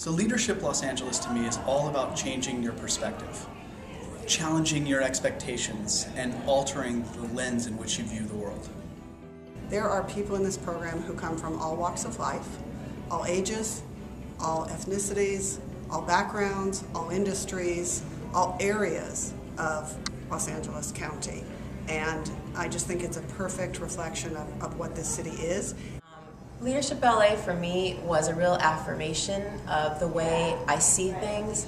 So Leadership Los Angeles to me is all about changing your perspective, challenging your expectations, and altering the lens in which you view the world. There are people in this program who come from all walks of life, all ages, all ethnicities, all backgrounds, all industries, all areas of Los Angeles County. And I just think it's a perfect reflection of, of what this city is. Leadership LA for me was a real affirmation of the way I see things.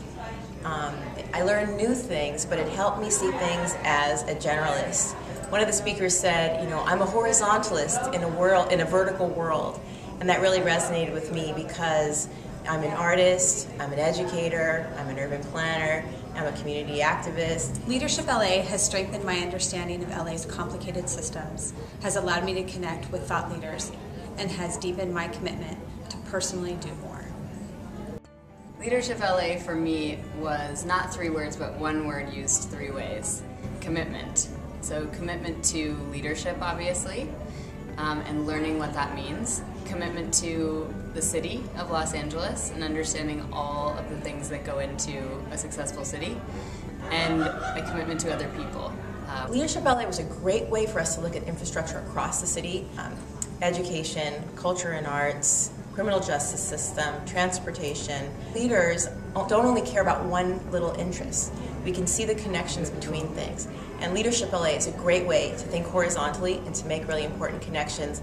Um, I learned new things, but it helped me see things as a generalist. One of the speakers said, you know, I'm a horizontalist in a world, in a vertical world, and that really resonated with me because I'm an artist, I'm an educator, I'm an urban planner, I'm a community activist. Leadership LA has strengthened my understanding of LA's complicated systems, has allowed me to connect with thought leaders, and has deepened my commitment to personally do more. Leadership LA for me was not three words, but one word used three ways commitment. So, commitment to leadership, obviously, um, and learning what that means. Commitment to the city of Los Angeles and understanding all of the things that go into a successful city, and a commitment to other people. Uh, Leadership LA was a great way for us to look at infrastructure across the city um, education, culture and arts, criminal justice system, transportation. Leaders don't only care about one little interest. We can see the connections between things. And Leadership LA is a great way to think horizontally and to make really important connections.